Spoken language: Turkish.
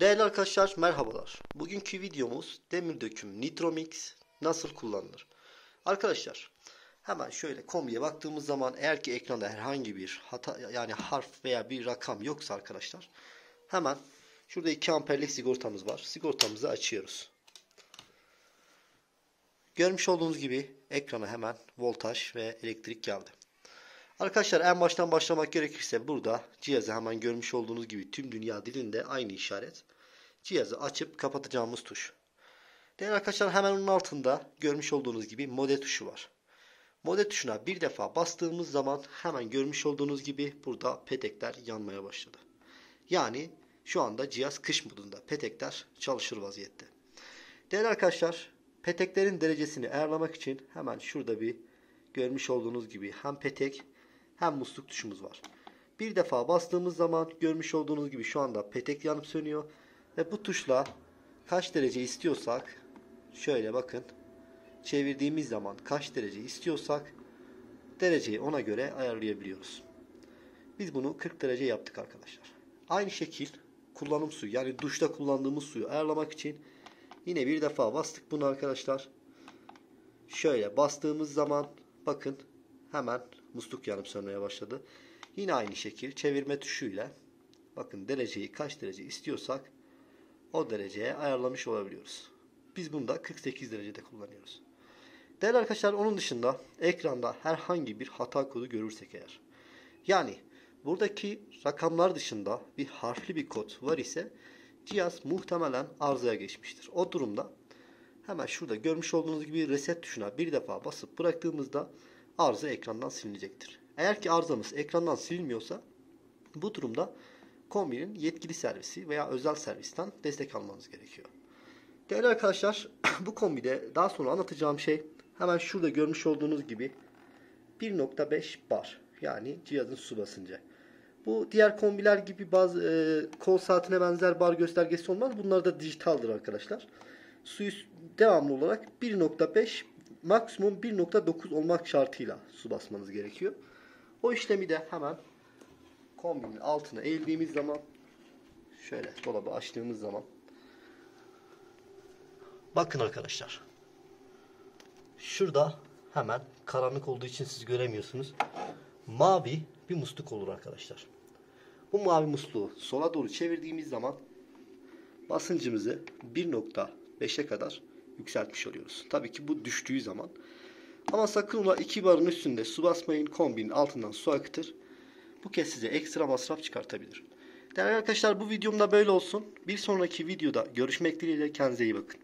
Değerli arkadaşlar merhabalar. Bugünkü videomuz demir döküm Nitromix nasıl kullanılır? Arkadaşlar hemen şöyle kombiye baktığımız zaman eğer ki ekranda herhangi bir hata yani harf veya bir rakam yoksa arkadaşlar hemen şurada 2 amperlik sigortamız var. Sigortamızı açıyoruz. Görmüş olduğunuz gibi ekrana hemen voltaj ve elektrik geldi. Arkadaşlar en baştan başlamak gerekirse burada cihazı hemen görmüş olduğunuz gibi tüm dünya dilinde aynı işaret. Cihazı açıp kapatacağımız tuş. Değerli arkadaşlar hemen onun altında görmüş olduğunuz gibi mode tuşu var. Mode tuşuna bir defa bastığımız zaman hemen görmüş olduğunuz gibi burada petekler yanmaya başladı. Yani şu anda cihaz kış modunda petekler çalışır vaziyette. Değerli arkadaşlar peteklerin derecesini ayarlamak için hemen şurada bir görmüş olduğunuz gibi hem petek hem musluk tuşumuz var. Bir defa bastığımız zaman görmüş olduğunuz gibi şu anda petek yanıp sönüyor. Ve bu tuşla kaç derece istiyorsak şöyle bakın çevirdiğimiz zaman kaç derece istiyorsak dereceyi ona göre ayarlayabiliyoruz. Biz bunu 40 derece yaptık arkadaşlar. Aynı şekil kullanım suyu yani duşta kullandığımız suyu ayarlamak için yine bir defa bastık bunu arkadaşlar. Şöyle bastığımız zaman bakın hemen musluk yanıp sönmeye başladı. Yine aynı şekil çevirme tuşuyla bakın dereceyi kaç derece istiyorsak o dereceye ayarlamış olabiliyoruz. Biz bunu da 48 derecede kullanıyoruz. Değerli arkadaşlar onun dışında ekranda herhangi bir hata kodu görürsek eğer yani buradaki rakamlar dışında bir harfli bir kod var ise cihaz muhtemelen arızaya geçmiştir. O durumda hemen şurada görmüş olduğunuz gibi reset tuşuna bir defa basıp bıraktığımızda arıza ekrandan silinecektir. Eğer ki arızamız ekrandan silinmiyorsa bu durumda kombinin yetkili servisi veya özel servisten destek almanız gerekiyor. Değerli arkadaşlar bu kombide daha sonra anlatacağım şey hemen şurada görmüş olduğunuz gibi 1.5 bar yani cihazın su basıncı. Bu diğer kombiler gibi bazı e, kol saatine benzer bar göstergesi olmaz. Bunlar da dijitaldir arkadaşlar. Suyu devamlı olarak 1.5 maksimum 1.9 olmak şartıyla su basmanız gerekiyor. O işlemi de hemen kombinin altına eğildiğimiz zaman şöyle dolabı açtığımız zaman. Bakın arkadaşlar şurada hemen karanlık olduğu için siz göremiyorsunuz. Mavi bir musluk olur arkadaşlar. Bu mavi musluğu sola doğru çevirdiğimiz zaman basıncımızı 1.5'e kadar yükseltmiş oluyoruz. Tabii ki bu düştüğü zaman. Ama sakın ola 2 barın üstünde su basmayın. Kombinin altından su akıtır. Bu kez size ekstra masraf çıkartabilir. Değerli arkadaşlar bu videomda böyle olsun. Bir sonraki videoda görüşmek dileğiyle kendinize iyi bakın.